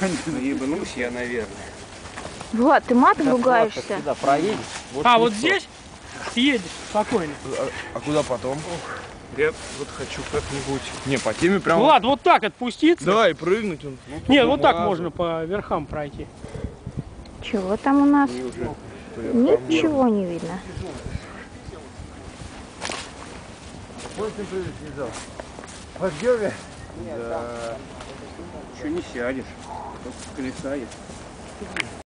Ебанусь я, наверное. Влад, ты матом ругаешься? Сюда проедешь. А, вот здесь едешь спокойно. А куда потом? Я вот хочу как-нибудь... Не, по теме прям... Влад, вот так отпуститься. Да, и прыгнуть он. Нет, вот так можно по верхам пройти. Чего там у нас? Ничего не видно. Пойдем. Еще не сядешь. Cresça aí.